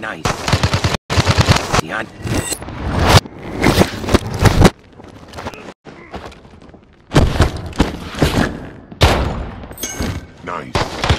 Nice. Yan. Nice.